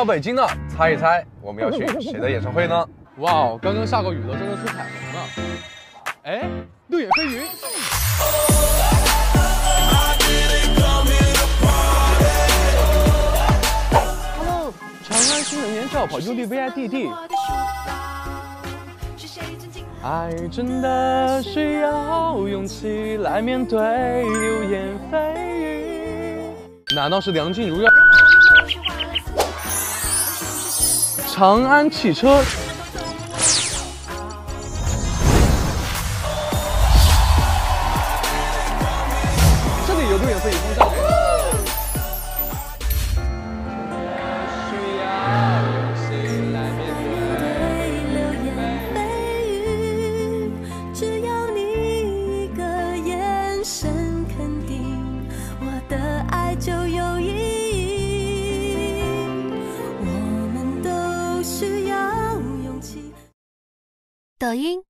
们到北京了，猜一猜我们要去谁的演唱会呢？哇哦，刚刚下过雨，了，正在出彩虹呢。哎，六眼飞鱼。Hello，长安新能源轿跑 U D V I D D。爱真的需要勇气来面对流言蜚语。难道是梁静茹要？长安汽车。这里有路远飞雨风站。需要勇气来面对流言蜚语。只要你一个眼神肯定，我的爱就有抖音。